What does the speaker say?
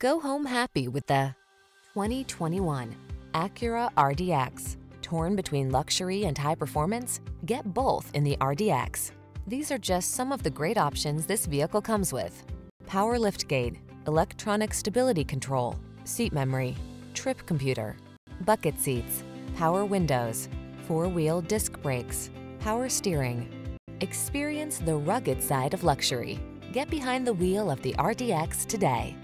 Go home happy with the 2021 Acura RDX. Torn between luxury and high performance? Get both in the RDX. These are just some of the great options this vehicle comes with. Power liftgate, electronic stability control, seat memory, trip computer, bucket seats, power windows, four-wheel disc brakes, power steering. Experience the rugged side of luxury. Get behind the wheel of the RDX today.